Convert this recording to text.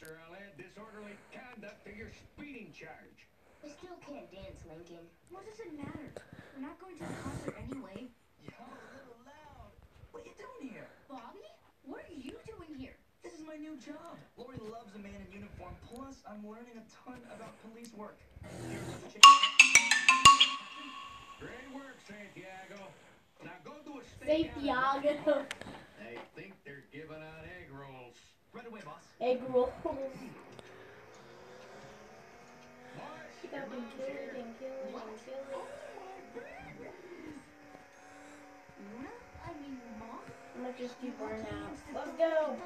Sir, I'll add disorderly conduct to your speeding charge. I still can't dance, Lincoln. What does it matter? We're not going to the concert anyway. Yo, a little loud. What are you doing here? Bobby? What are you doing here? This is my new job. Lori loves a man in uniform. Plus, I'm learning a ton about police work. Great work, Santiago. Now go to a Santiago. Egg rolls. Boys, Keep your up and mom's kill here. it and kill it and kill it. Luna? I mean, Mom? I'm gonna just keep running out. Let's go.